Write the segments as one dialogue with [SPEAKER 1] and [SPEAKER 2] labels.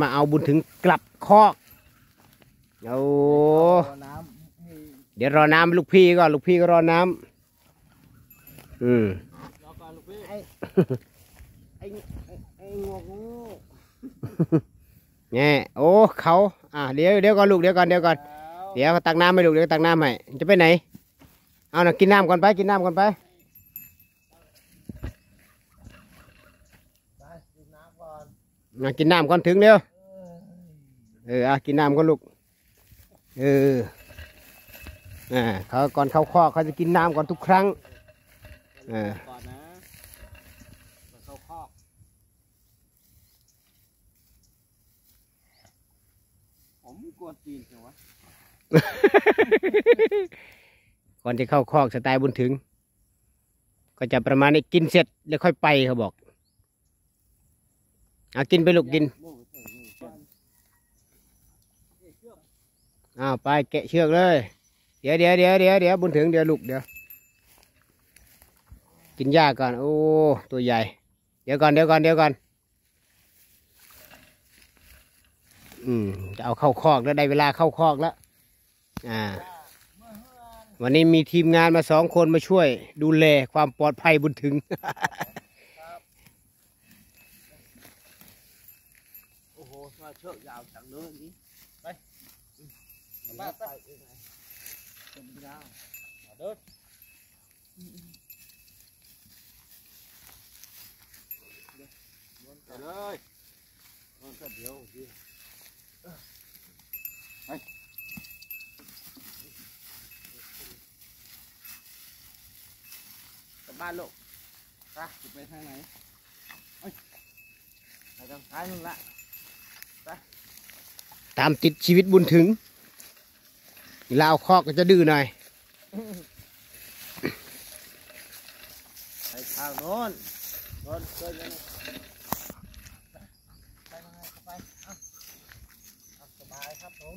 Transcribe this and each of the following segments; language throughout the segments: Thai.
[SPEAKER 1] มาเอาบุญถึงกลับคอกโอ้
[SPEAKER 2] รอน้ำให้
[SPEAKER 1] เดี๋ยวรอน้ำลูกพี่ก่อนลูกพี่ก็รอน้ำอืม
[SPEAKER 2] รอก่อนลูกพี่ไอ้ไอ้ไอ้ไอ้งวกงู
[SPEAKER 1] แง่โอ้เขาอะเดี๋ยวเดี๋ยวก่อนลูกเดี๋ยวก่อนเดี๋ยวก่อน
[SPEAKER 2] แล้ว
[SPEAKER 1] เดี๋ยวตักน้ำให้ลูกเดี๋ยวตักน้ำให้จะไปไหน เอาน่ะกินน้ำก่อนไปกินน้ำก่อนไป
[SPEAKER 2] ไปกินน้ำก่อน
[SPEAKER 1] มากินน้ำก่อนถึงเร็วเอออะกินน้ำก่อนลูกเอออ่าเขาก่อนเข้าคอกเขาจะกินน้ำก่อนทุกครั้งเออ
[SPEAKER 2] ก่อนนะมาเข้าคอกผมกวนตีนจังวะ
[SPEAKER 1] ก่อนจะเข้าคอกสไตล์บุญถึง ก็จะประมาณนี้กินเสร็จแล้วค่อยไปเขาบอกเอากินไปลูกกิน
[SPEAKER 2] โม่ใส่มือก่อนเอ้ยเชือก
[SPEAKER 1] อ้าวไปแกะเชือกเลย เดี๋ยวเดี๋ยวเดี๋ยวเดี๋ยวเดี๋ยวบุญถึงเดี๋ยวลูกเดี๋ยว กินหญ้าก่อน โอ้ตัวใหญ่ เดี๋ยวก่อนเดี๋ยวก่อนเดี๋ยวก่อน อืมจะเอาเข้าคอกแล้วได้เวลาเข้าคอกแล้ว อ่า วันนี้มีทีมงานมาสองคนมาช่วย ดูแลความปลอดภัยบุญถึง
[SPEAKER 2] โอ้โหมาเชือกยาวจังเลยนี่ไปไปไปเองไงเป็นยาว
[SPEAKER 1] ตามติดชีวิตบุญถึงเวลาเอาคอกก็จะดื้อหน่อย
[SPEAKER 2] ไปทางโน้นโน้นเดินยังไงไปมาไงไปเอาเอาสบายครับผม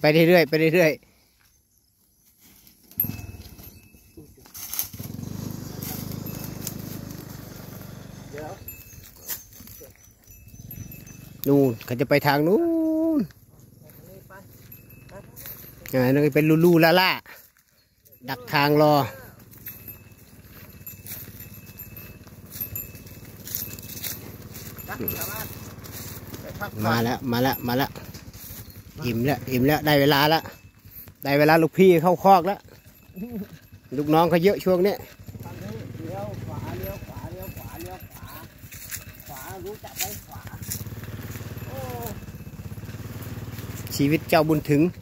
[SPEAKER 1] ไปเรื่อยๆไปเรื่อยๆ
[SPEAKER 2] เดี๋ยว
[SPEAKER 1] นู่นเขาจะไปทางนู้น
[SPEAKER 2] นี่ไป
[SPEAKER 1] อ่านั่นเป็นลูลูลาล่าดักทางรอ
[SPEAKER 2] มา
[SPEAKER 1] แล้วมาแล้วมาแล้วอิ่มแล้วอิ่มแล้วได้เวลาแล้วได้เวลาลูกพี่เข้าคอกแล้วลูกน้องเขาเยอะช่วงนี้ย
[SPEAKER 2] ทางนี้เลี้ยวขวาเลี้ยวขวาเลี้ยวขวาเลี้ยวขวาขวารู้จักไหมขวาโอ้
[SPEAKER 1] ชีวิตเจ้าบุญถึง
[SPEAKER 2] เ